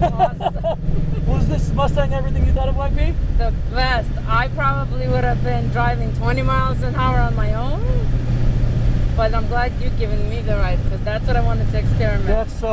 Was this Mustang everything you thought it might be? The best. I probably would have been driving 20 miles an hour on my own, but I'm glad you've given me the ride because that's what I wanted to experiment. That's so